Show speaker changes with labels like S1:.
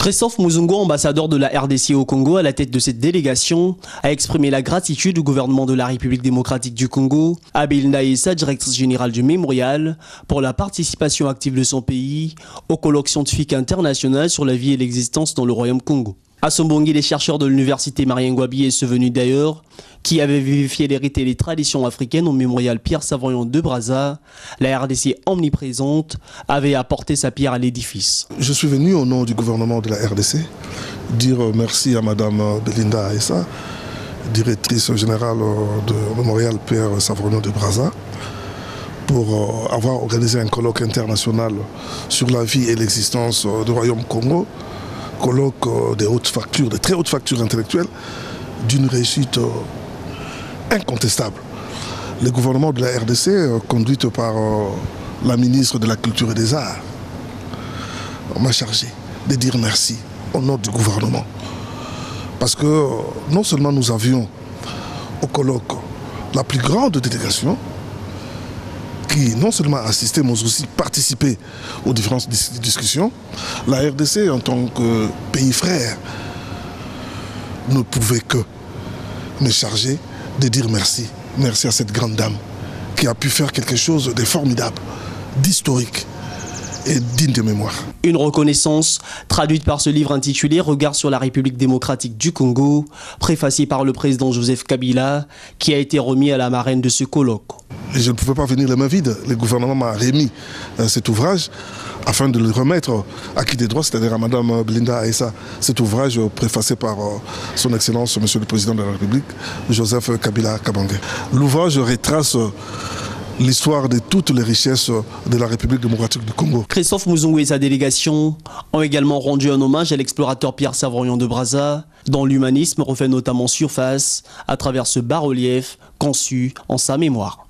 S1: Christophe Muzungo, ambassadeur de la RDC au Congo à la tête de cette délégation, a exprimé la gratitude au gouvernement de la République démocratique du Congo, à Belinda Issa, directrice générale du mémorial, pour la participation active de son pays au colloque scientifique international sur la vie et l'existence dans le Royaume Congo. À Sombongi, les chercheurs de l'université Marien Gwabi et venus d'ailleurs, qui avaient vivifié les rites et les traditions africaines au mémorial Pierre Savoyant de Brazza, la RDC omniprésente avait apporté sa pierre à l'édifice.
S2: Je suis venu au nom du gouvernement de la RDC dire merci à Madame Belinda Aessa, directrice générale du mémorial Pierre Savoyant de Brazza, pour euh, avoir organisé un colloque international sur la vie et l'existence du Royaume Congo colloque euh, des hautes factures, de très hautes factures intellectuelles, d'une réussite euh, incontestable. Le gouvernement de la RDC, euh, conduite par la ministre de la Culture et des Arts, m'a chargé de dire merci au nom du gouvernement. Parce que non seulement nous avions au colloque la plus grande délégation, qui non seulement assisté, mais aussi participé aux différentes discussions, la RDC, en tant que pays frère, ne pouvait que me charger de dire merci. Merci à cette grande dame qui a pu faire quelque chose de formidable, d'historique et digne de mémoire.
S1: Une reconnaissance traduite par ce livre intitulé Regard sur la République démocratique du Congo, préfacé par le président Joseph Kabila, qui a été remis à la marraine de ce colloque
S2: je ne pouvais pas venir les mains vides. Le gouvernement m'a remis euh, cet ouvrage afin de le remettre à qui des droits, c'est-à-dire à Mme Belinda Aessa. Cet ouvrage préfacé par euh, son Excellence, Monsieur le Président de la République, Joseph Kabila Kabangé. L'ouvrage retrace euh, l'histoire de toutes les richesses de la République démocratique du Congo.
S1: Christophe Mouzongou et sa délégation ont également rendu un hommage à l'explorateur Pierre Savorian de Brazza, dont l'humanisme refait notamment surface à travers ce bas-relief conçu en sa mémoire.